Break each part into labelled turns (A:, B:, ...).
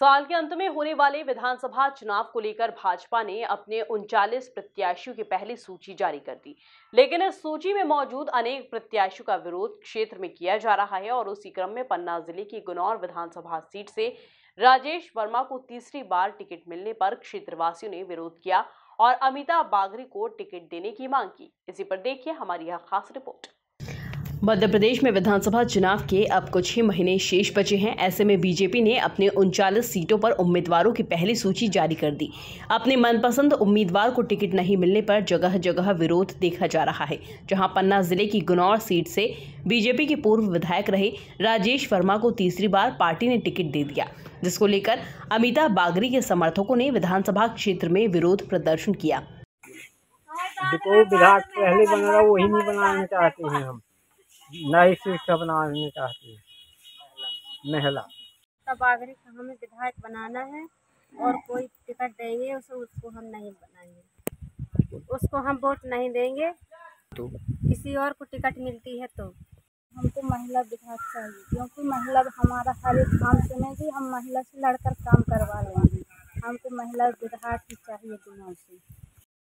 A: साल के अंत में होने वाले विधानसभा चुनाव को लेकर भाजपा ने अपने उनचालीस प्रत्याशियों की पहली सूची जारी कर दी। लेकिन इस सूची में मौजूद अनेक प्रत्याशियों का विरोध क्षेत्र में किया जा रहा है और उसी क्रम में पन्ना ज़िले की गुनौर विधानसभा सीट से राजेश वर्मा को तीसरी बार टिकट मिलने पर क्षेत्रवासियों ने विरोध किया और अमिताभ बागरी को टिकट देने की मांग की। इसी पर देखिए हमारी यह खास रिपोर्ट। मध्य प्रदेश में विधानसभा चुनाव के अब कुछ ही महीने शेष बचे हैं। ऐसे में बीजेपी ने अपने उनचालीस सीटों पर उम्मीदवारों की पहली सूची जारी कर दी। अपने मनपसंद उम्मीदवार को टिकट नहीं मिलने पर जगह जगह विरोध देखा जा रहा है, जहाँ पन्ना ज़िले की गुनौर सीट से बीजेपी के पूर्व विधायक रहे राजेश वर्मा को तीसरी बार पार्टी ने टिकट दे दिया, जिसको लेकर अमिता बागरी के समर्थकों ने विधानसभा क्षेत्र में विरोध प्रदर्शन किया।
B: विधायक पहले बना रहा वही नहीं बनाना चाहते हैं हम। नई सीट का बनाने चाहती है? महिला।
C: तब आगरे का हमें विधायक बनाना है और कोई टिकट देंगे उसे उसको हम नहीं बनाएँगे। उसको हम वोट नहीं देंगे। तो? किसी और को टिकट मिलती है तो?
D: हमको महिला विधायक चाहिए क्योंकि महिला हमारा हर एक काम सुनेगी हम महिला से लड़कर काम करवा लेंगे। हमको महिला विधायक ही चाहिए दोनों से।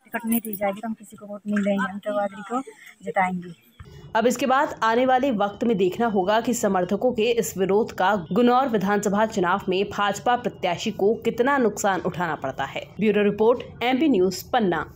E: टिकट नहीं दी जाएगी तो हम किसी को वोट नहीं देंगे हम तो को जिताएँगे।
A: अब इसके बाद आने वाले वक्त में देखना होगा कि समर्थकों के इस विरोध का गुनौर विधानसभा चुनाव में भाजपा प्रत्याशी को कितना नुकसान उठाना पड़ता है। Bureau report MP news Panna.